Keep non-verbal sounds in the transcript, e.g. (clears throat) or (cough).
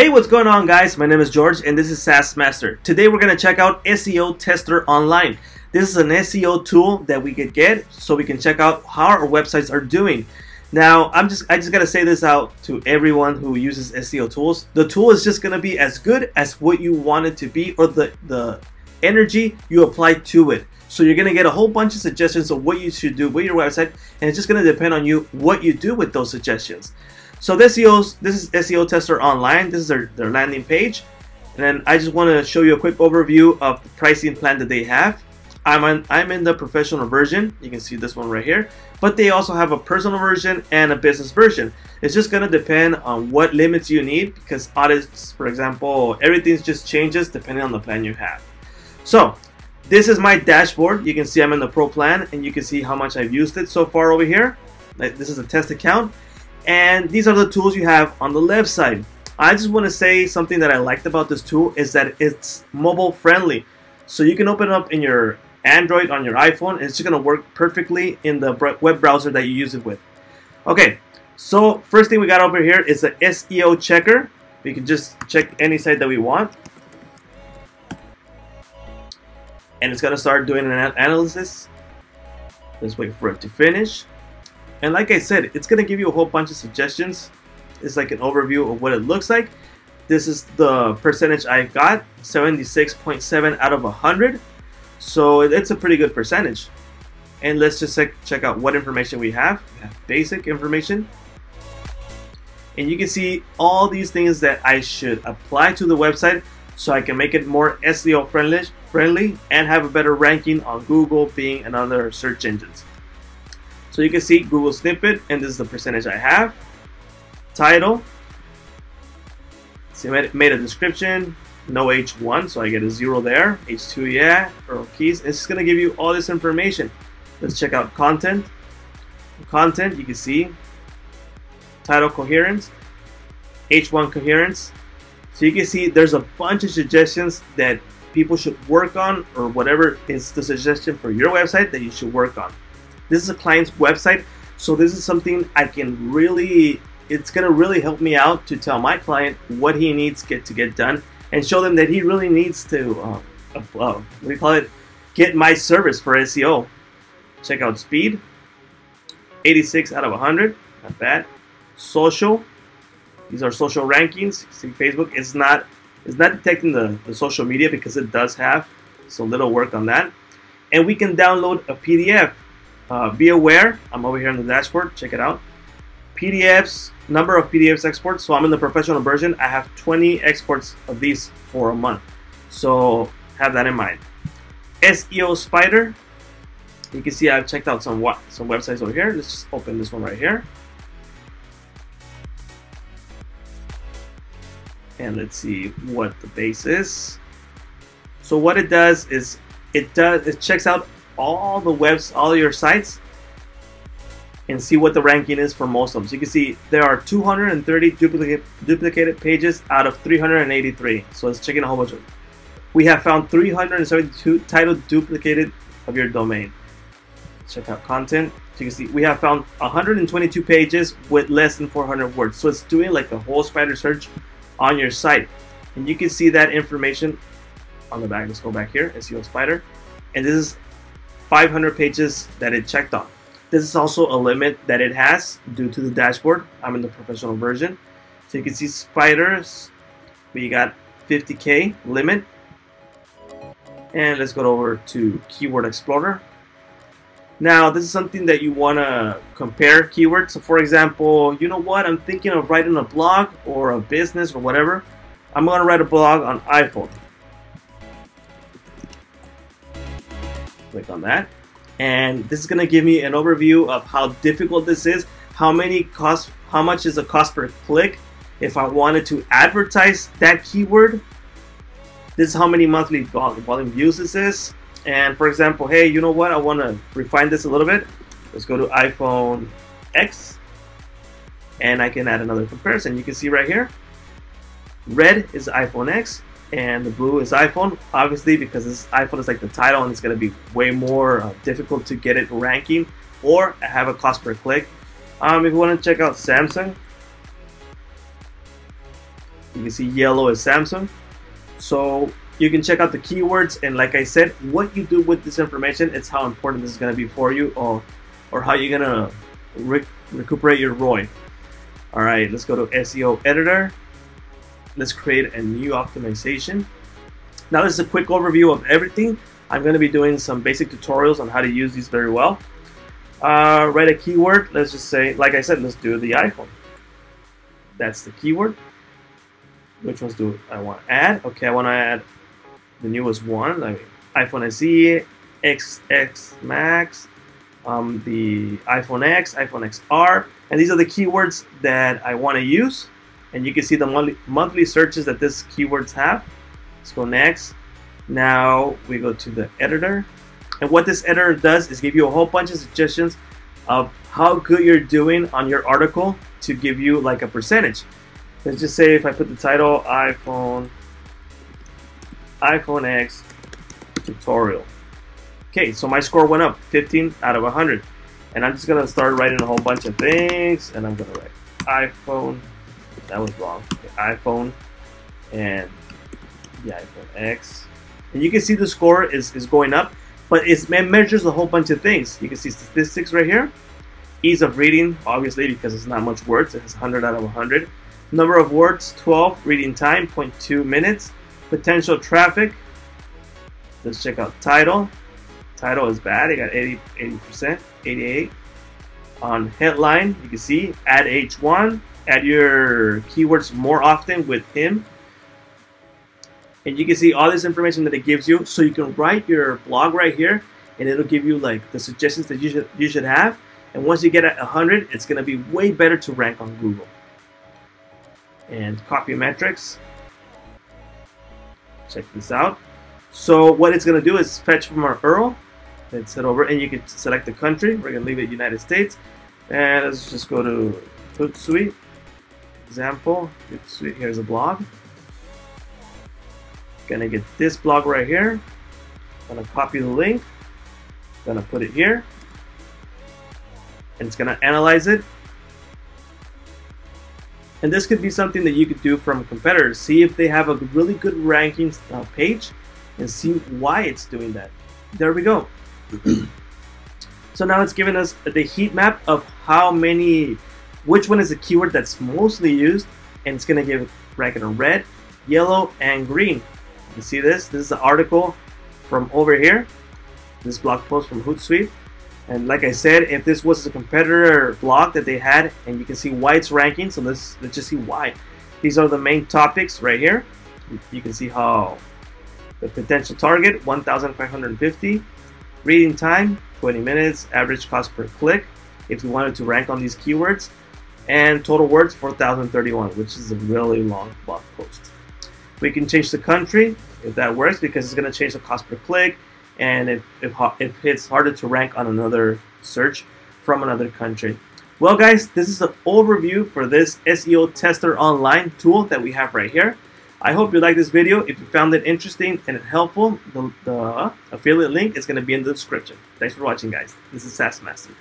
Hey, what's going on guys? My name is George and this is SaaS Master. Today we're going to check out SEO Tester Online. This is an SEO tool that we could get so we can check out how our websites are doing. Now, I'm just I just got to say this out to everyone who uses SEO tools. The tool is just going to be as good as what you want it to be or the the energy you apply to it. So you're going to get a whole bunch of suggestions of what you should do with your website and it's just going to depend on you what you do with those suggestions. So this SEO's, this is SEO Tester Online. This is their, their landing page. And then I just want to show you a quick overview of the pricing plan that they have. I'm, on, I'm in the professional version. You can see this one right here. But they also have a personal version and a business version. It's just going to depend on what limits you need because audits, for example, everything just changes depending on the plan you have. So this is my dashboard. You can see I'm in the pro plan and you can see how much I've used it so far over here. This is a test account and these are the tools you have on the left side. I just want to say something that I liked about this tool is that it's mobile friendly. So you can open it up in your Android on your iPhone and it's just going to work perfectly in the web browser that you use it with. Okay, so first thing we got over here is the SEO checker. We can just check any site that we want. And it's going to start doing an analysis. Let's wait for it to finish. And like I said, it's going to give you a whole bunch of suggestions. It's like an overview of what it looks like. This is the percentage I got, 76.7 out of 100. So it's a pretty good percentage. And let's just check out what information we have. We have basic information. And you can see all these things that I should apply to the website so I can make it more SEO friendly, friendly and have a better ranking on Google, Bing, and other search engines. So you can see Google snippet, and this is the percentage I have. Title. So I meta description, no H1, so I get a zero there. H2, yeah, or keys. It's gonna give you all this information. Let's check out content. Content, you can see title coherence, H1 coherence. So you can see there's a bunch of suggestions that people should work on or whatever is the suggestion for your website that you should work on. This is a client's website, so this is something I can really, it's gonna really help me out to tell my client what he needs get to get done and show them that he really needs to, uh, uh, what do you call it, get my service for SEO. Check out speed, 86 out of 100, not bad. Social, these are social rankings. See, Facebook is not is not detecting the, the social media because it does have so little work on that. And we can download a PDF uh, be aware, I'm over here on the dashboard, check it out. PDFs, number of PDFs exports, so I'm in the professional version. I have 20 exports of these for a month. So have that in mind. SEO Spider, you can see I've checked out some what some websites over here. Let's just open this one right here. And let's see what the base is. So what it does is it does it checks out all the webs, all your sites, and see what the ranking is for most of them. So you can see there are 230 duplicate, duplicated pages out of 383. So let's check in a whole bunch of. them. We have found 372 title duplicated of your domain. check out content. So you can see we have found 122 pages with less than 400 words. So it's doing like a whole spider search on your site. And you can see that information on the back. Let's go back here, and see SEO Spider. And this is 500 pages that it checked on. This is also a limit that it has due to the dashboard. I'm in the professional version. So you can see spiders, we got 50k limit. And let's go over to Keyword Explorer. Now, this is something that you want to compare keywords. So, for example, you know what? I'm thinking of writing a blog or a business or whatever. I'm going to write a blog on iPhone. Click on that. And this is to give me an overview of how difficult this is, how many cost, how much is the cost per click. If I wanted to advertise that keyword, this is how many monthly volume views this is. And for example, hey, you know what? I want to refine this a little bit. Let's go to iPhone X and I can add another comparison. You can see right here, red is iPhone X, and the blue is iPhone. Obviously, because this iPhone is like the title, and it's going to be way more uh, difficult to get it ranking or have a cost per click. Um, if you want to check out Samsung, You can see yellow is Samsung. So you can check out the keywords and like I said, what you do with this information, it's how important this is going to be for you or, or how you're going to rec recuperate your ROI. All right, let's go to SEO editor. Let's create a new optimization. Now this is a quick overview of everything. I'm going to be doing some basic tutorials on how to use these very well. Uh, write a keyword. Let's just say, like I said, let's do the iPhone. That's the keyword. Which ones do I want to add? Okay, I want to add the newest one, like iPhone SE, XS Max, um, the iPhone X, iPhone XR, and these are the keywords that I want to use. And you can see the monthly, searches that this keywords have. Let's go next. Now we go to the editor. And what this editor does is give you a whole bunch of suggestions of how good you're doing on your article to give you like a percentage. Let's just say if I put the title iPhone iPhone X tutorial. Okay, so my score went up 15 out of 100. And I'm just gonna start writing a whole bunch of things and I'm gonna write iPhone, that was wrong, okay, iPhone and the iPhone X. And you can see the score is, is going up, but it measures a whole bunch of things. You can see statistics right here. Ease of reading, obviously, because it's not much words. It's 100 out of 100. Number of words, 12. Reading time, 0.2 minutes. Potential traffic. Let's check out title. Title is bad. It got 80, 80%, 88. On headline, you can see add H1. Add your keywords more often with him. And you can see all this information that it gives you. So you can write your blog right here and it'll give you like the suggestions that you should, you should have. And once you get at 100, it's going to be way better to rank on Google. And copy metrics. Check this out. So what it's going to do is fetch from our URL. Let's head over and you can select the country. We're going to leave it United States. And let's just go to Hootsuite. Example, here's a blog. Gonna get this blog right here. Gonna copy the link. Gonna put it here. And it's gonna analyze it and this could be something that you could do from competitors. See if they have a really good rankings uh, page and see why it's doing that. There we go. (clears throat) so now it's giving us the heat map of how many, which one is the keyword that's mostly used, and it's gonna give rank it in red, yellow, and green. You see this? This is the article from over here. This blog post from Hootsuite. And like I said, if this was a competitor blog that they had, and you can see why it's ranking, so let's, let's just see why. These are the main topics right here. You can see how the potential target, 1,550. Reading time, 20 minutes. Average cost per click, if we wanted to rank on these keywords. And total words, 4,031, which is a really long blog post. We can change the country, if that works, because it's going to change the cost per click and if, if, if it's harder to rank on another search from another country. Well guys, this is an overview for this SEO Tester Online tool that we have right here. I hope you like this video. If you found it interesting and helpful, the, the affiliate link is going to be in the description. Thanks for watching guys. This is SaaS Master.